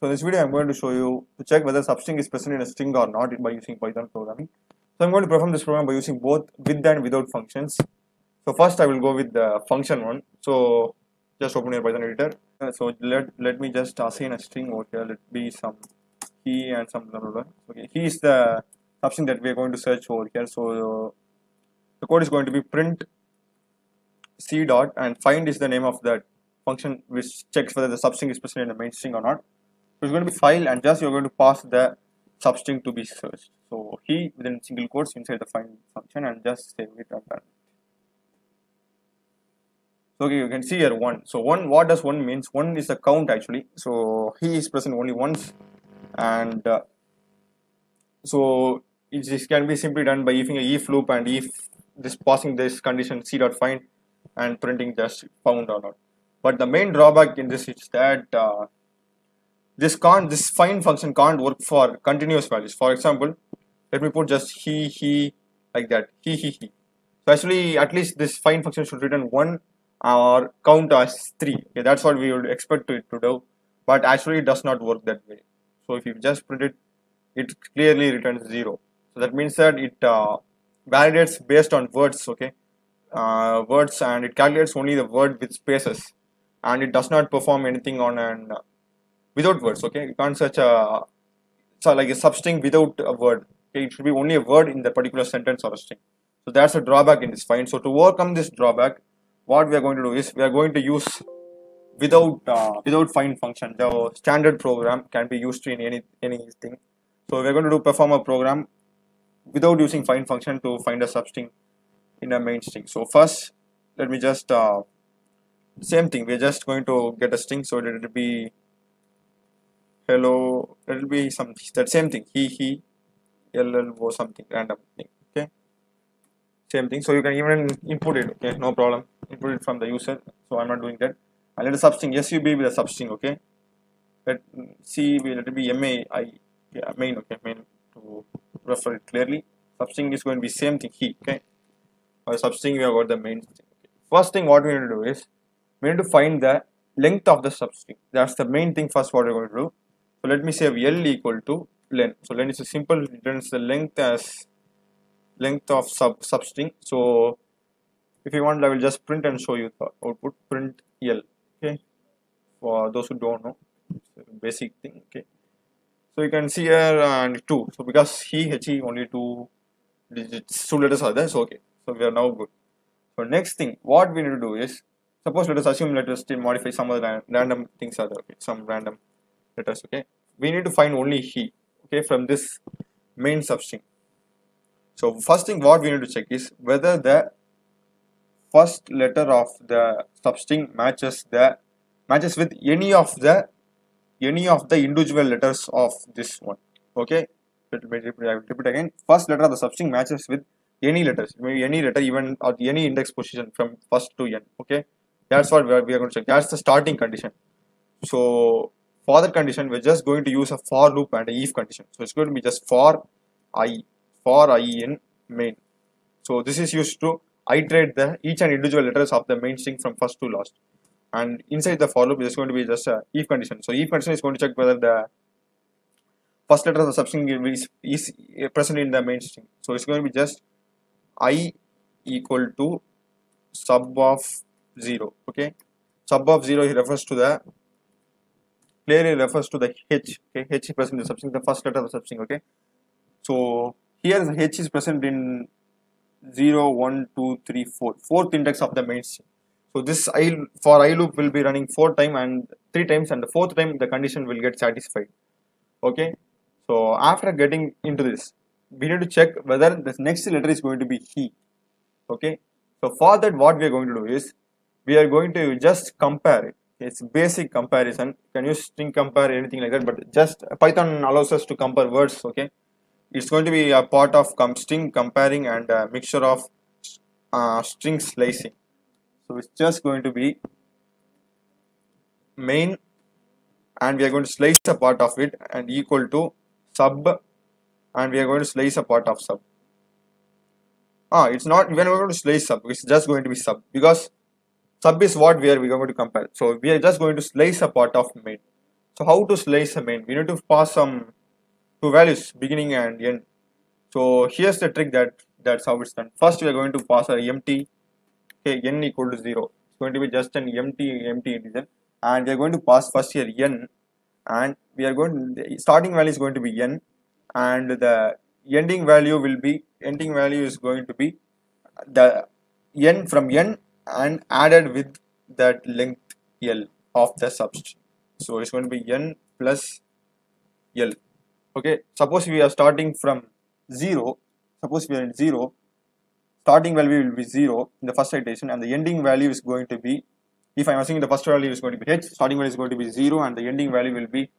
So in this video I'm going to show you to check whether substring is present in a string or not by using Python programming. So I'm going to perform this program by using both with and without functions. So first I will go with the function one. So just open your Python editor. Uh, So let let me just assign a string over here. Let be some key and some blah blah blah. Okay, key is the substring that we are going to search over here. So the code is going to be print c dot and find is the name of that function which checks whether the substring is present in the main string or not. So it's going to be file and just you're going to pass the substring to be searched. So he within single quotes inside the find function and just save it and done. So okay, you can see here one. So one, what does one means? One is a count actually. So he is present only once, and uh, so it this can be simply done by using a if loop and if this passing this condition c dot find and printing just found or not. But the main drawback in this is that uh, this can't this find function can't work for continuous values. For example, let me put just he he like that he he he. So actually, at least this find function should return one or count as three. Okay, that's what we would expect it to do, but actually it does not work that way. So if you just print it, it clearly returns zero. So that means that it uh, validates based on words. Okay, uh, words and it calculates only the word with spaces, and it does not perform anything on an without words. Okay, you can't search a so like a substring without a word. Okay, it should be only a word in the particular sentence or a string. So that's a drawback in this find. So to overcome this drawback, what we are going to do is we are going to use without uh, without find function. The standard program can be used in any anything. So we are going to do perform a program without using find function to find a substring in a main string. So first, let me just uh, same thing. We are just going to get a string. So it will be hello. It will be some that same thing. He he llo something random thing. Okay, same thing. So you can even input it. Okay, no problem. Input it from the user. So I'm not doing that. And let the substring sub with a substring. Okay, let c be let it be ma i yeah, main. Okay, main to refer it clearly. Substring is going to be same thing. He okay. Or substring we have got the main. Thing. Okay. First thing what we need to do is we need to find the length of the substring. That's the main thing. First, what we're going to do. So let me say L equal to len. So len is a simple returns the length as length of sub substring. So if you want, I will just print and show you the output. Print L. Okay. For those who don't know, basic thing. Okay. So you can see here and two. So because he he only two digits, two letters are there. So okay. So we are now good. So next thing, what we need to do is suppose let us assume let us still modify some other random things are there. Okay. Some random letters. Okay. We need to find only he okay from this main substring. So first thing what we need to check is whether the first letter of the substring matches the matches with any of the any of the individual letters of this one okay? Let me repeat, repeat again. First letter of the substring matches with any letters maybe any letter even or any index position from first to end okay? That's what we are, we are going to check. That's the starting condition. So for that condition we're just going to use a for loop and a if condition. So it's going to be just for i for i in main. So this is used to iterate the each and individual letters of the main string from first to last. And inside the for loop is going to be just a if condition. So if condition is going to check whether the first letter of the substring is, is present in the main string. So it's going to be just i equal to sub of 0 okay? Sub of 0 refers to the clearly refers to the h okay? H is present in the substring the first letter of the substring okay? So here the h is present in 0 1 2 3 4 fourth index of the main string. So this i for i loop will be running four time and three times and the fourth time the condition will get satisfied okay? So after getting into this we need to check whether this next letter is going to be he okay? So for that what we are going to do is we are going to just compare it it's basic comparison. You can use string compare anything like that? But just python allows us to compare words okay? It's going to be a part of com string comparing and a mixture of uh, string slicing. So it's just going to be main and we are going to slice a part of it and equal to sub and we are going to slice a part of sub. Ah it's not we're going to slice sub. It's just going to be sub because sub is what we are going to compare. So we are just going to slice a part of main. So how to slice a main? We need to pass some two values beginning and end. So here's the trick that that's how it's done. First we are going to pass a empty okay n equal to 0 it's going to be just an empty empty integer and we are going to pass first here n. And we are going the starting value is going to be n. And the ending value will be ending value is going to be the n from n and added with that length l of the substring so it's going to be n plus l. Okay suppose we are starting from 0 suppose we are in 0 starting value will be 0 in the first iteration and the ending value is going to be if I'm assuming the first value is going to be h starting value is going to be 0 and the ending value will be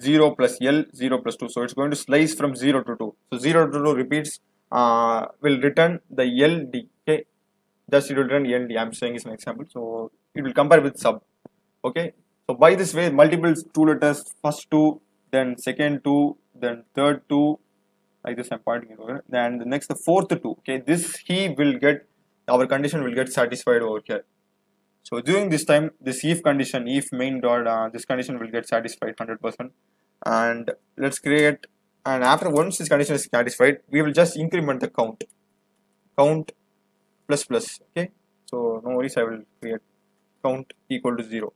0 plus l 0 plus 2 so it's going to slice from 0 to 2 so 0 to 2 repeats uh, will return the ld just it will ld I'm saying is an example. So it will compare with sub okay? So by this way multiple two letters first two then second two then third two like this I'm pointing it over. Then the next the fourth two okay? This he will get our condition will get satisfied over here. So during this time this if condition if main dot uh, this condition will get satisfied 100% and let's create and after once this condition is satisfied we will just increment the count. Count plus plus okay? So no worries I will create count equal to 0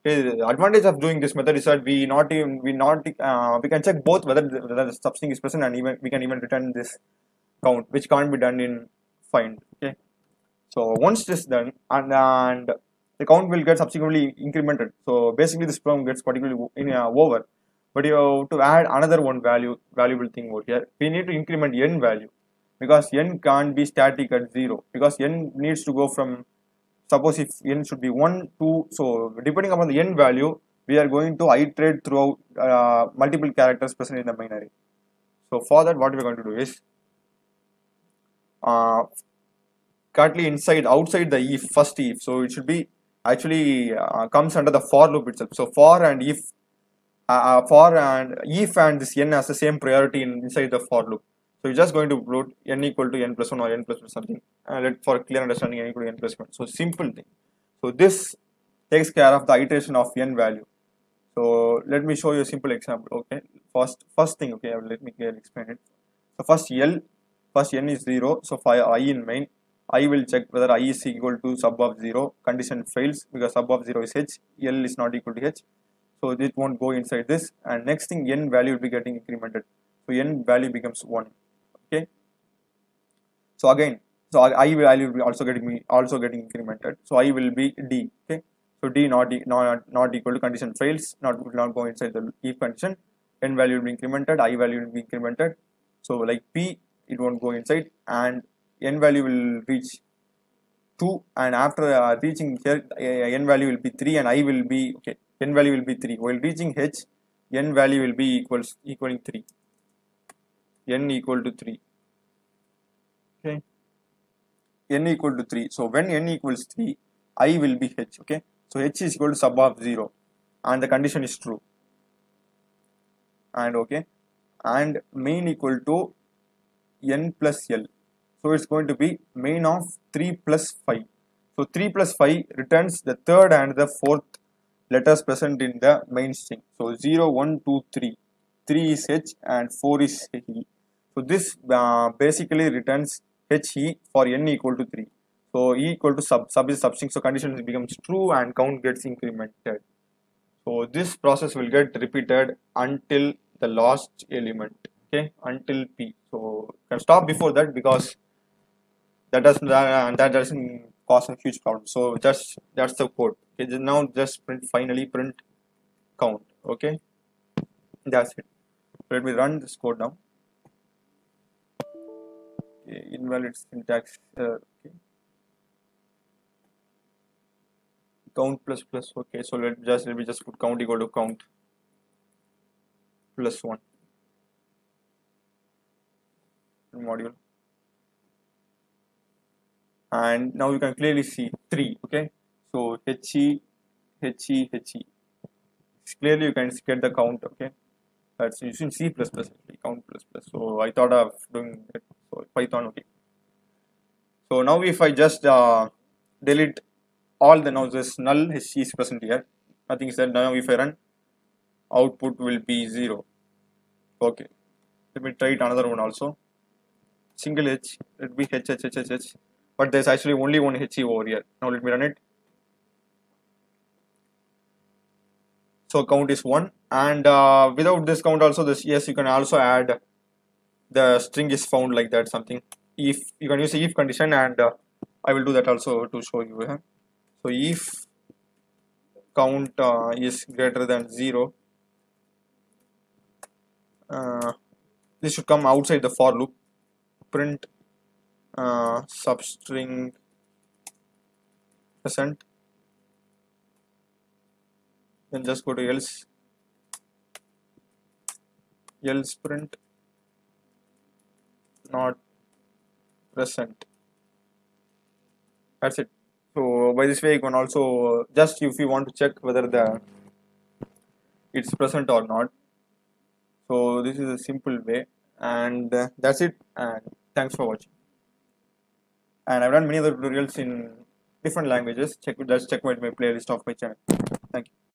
okay the advantage of doing this method is that we not even we not uh, we can check both whether the, whether the substring is present and even we can even return this count which can't be done in find okay? So once this done and, and the count will get subsequently incremented. So basically this problem gets particularly in, uh, over. But you have to add another one value valuable thing over here. We need to increment n value because n can't be static at 0 because n needs to go from suppose if n should be 1 2 so depending upon the n value we are going to iterate throughout uh, multiple characters present in the binary. So for that what we are going to do is uh, currently inside outside the if first if. So it should be actually uh, comes under the for loop itself. So for and if uh, uh, for and if and this n has the same priority in, inside the for loop so you're just going to put n equal to n plus 1 or n plus 1 something uh, let for clear understanding n equal to n plus 1 so simple thing. So this takes care of the iteration of n value. So let me show you a simple example okay? First first thing okay let me clearly explain it. So first l first n is 0 so for i in main. I will check whether i is equal to sub of 0 condition fails because sub of 0 is h l is not equal to h. So it won't go inside this and next thing n value will be getting incremented. So n value becomes 1 okay. So again so i value will be also getting me also getting incremented. So i will be d. Okay. So d not e, not not equal to condition fails not will not go inside the if condition. N value will be incremented i value will be incremented. So like p it won't go inside and n value will reach 2 and after uh, reaching here uh, n value will be 3 and i will be okay n value will be 3 while reaching h n value will be equals equaling 3 n equal to 3 okay. n equal to 3 so when n equals 3 i will be h okay? So h is equal to sub of 0 and the condition is true. And okay? And main equal to n plus l. So it's going to be main of 3 plus 5 so 3 plus 5 returns the third and the fourth letters present in the main string. So 0 1 2 3 3 is h and 4 is he so this uh, basically returns he for n equal to 3 so e equal to sub sub is substring. So condition becomes true and count gets incremented. So this process will get repeated until the last element okay? Until p. So can stop before that because that doesn't uh, that doesn't cause a huge problem. So just that's the code. Okay now just print finally print count okay? That's it. Let me run this code now invalid syntax uh, okay. Count plus plus okay. So let just let me just put count equal to count plus one. Module. And now you can clearly see 3 okay. So he he he clearly you can get the count okay. That's using c plus plus count plus plus. So i thought of doing it python okay. So now if i just uh, delete all the now this null is present here. Nothing is there. Now if i run output will be 0 okay. Let me try it another one also. Single h let me h h h h h. But there's actually only one he over here. Now let me run it. So count is 1 and uh, without this count also this yes you can also add the string is found like that something. If you can use if condition and uh, I will do that also to show you so if count uh, is greater than 0 uh, this should come outside the for loop. Print uh, substring present then just go to else. Else print not present. That's it. So by this way you can also just if you want to check whether the it's present or not. So this is a simple way and uh, that's it and thanks for watching. And i've done many other tutorials in different languages. Check just check out my playlist of my channel. Thank you